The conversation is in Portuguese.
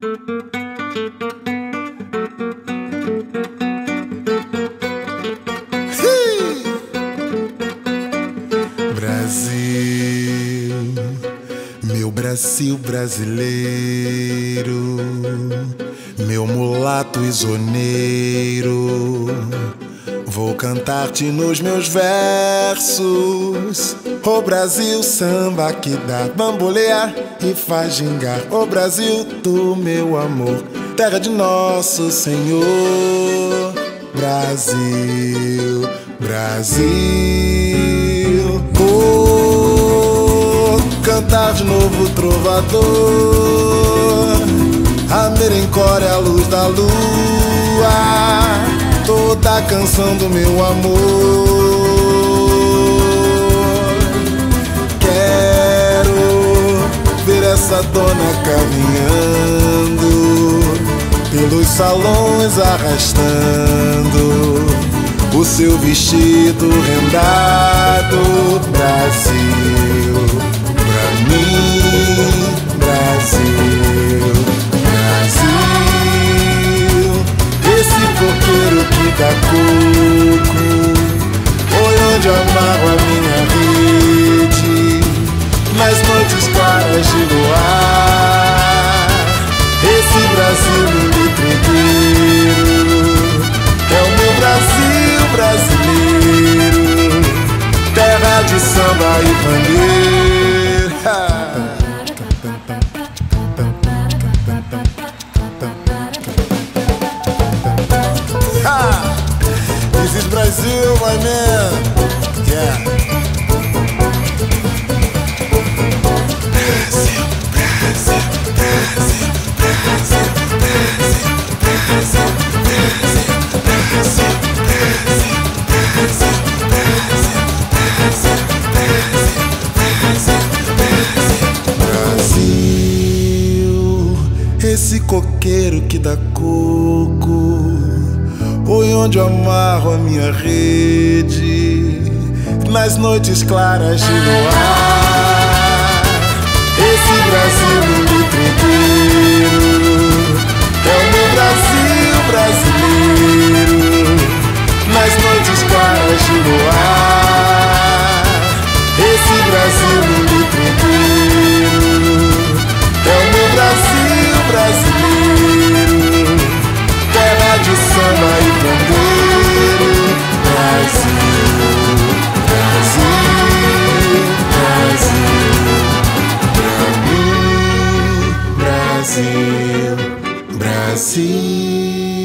Brasil, meu Brasil brasileiro, meu mulato isoneiro. Vou cantar-te nos meus versos. O Brasil, samba que dá bambolear e faz gingar. O Brasil do meu amor, terra de nosso Senhor. Brasil, Brasil. Vou cantar de novo, trovador. A merencore é a luz da lua canção do meu amor. Quero ver essa dona caminhando pelos salões arrastando o seu vestido rendado. Brasil, pra mim, dá coco, foi onde amarro a minha rede nas noites claras de luar. Esse Brasil lindo e tregueiro é o meu Brasil brasileiro, terra de samba e bandeira. Brazil, my man. Yeah. Brasil, esse coqueiro que dá coco, foi onde amarro a minha rede nas noites claras de luar. Brasil,